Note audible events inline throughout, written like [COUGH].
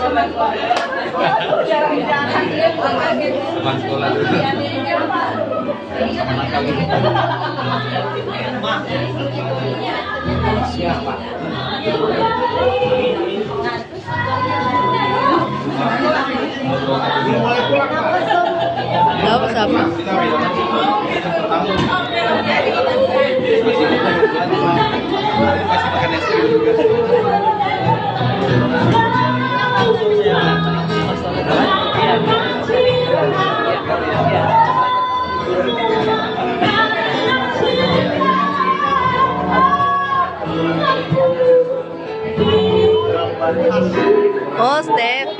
teman sekolah siapa Lalu siapa? Masih makan es krim juga. Rosnef.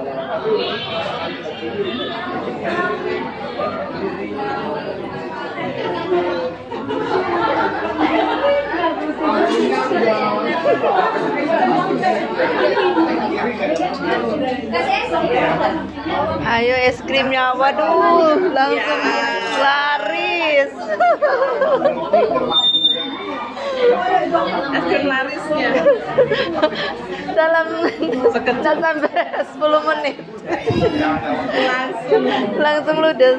Ayo es krimnya waduh langsung laris. [LAUGHS] [LAUGHS] es larisnya. [LAUGHS] Dalam sampai 10 menit. Langsung. Langsung ludes.